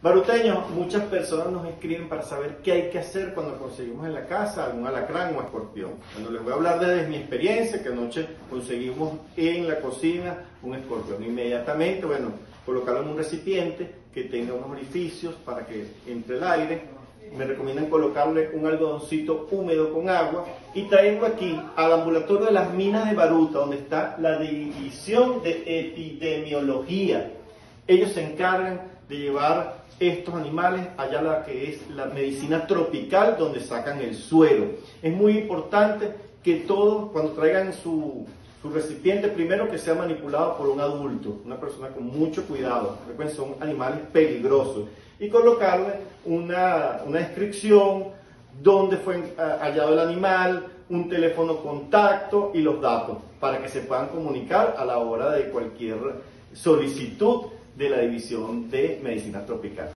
Baruteños, muchas personas nos escriben para saber qué hay que hacer cuando conseguimos en la casa algún alacrán o escorpión. Bueno, les voy a hablar desde mi experiencia, que anoche conseguimos en la cocina un escorpión. Inmediatamente, bueno, colocarlo en un recipiente que tenga unos orificios para que entre el aire. Me recomiendan colocarle un algodoncito húmedo con agua y traerlo aquí al ambulatorio de las minas de Baruta, donde está la división de epidemiología. Ellos se encargan de llevar estos animales allá a la que es la medicina tropical donde sacan el suero. Es muy importante que todos, cuando traigan su, su recipiente, primero que sea manipulado por un adulto, una persona con mucho cuidado, recuerden, son animales peligrosos, y colocarle una, una descripción, dónde fue eh, hallado el animal, un teléfono contacto y los datos para que se puedan comunicar a la hora de cualquier solicitud de la División de Medicina Tropical.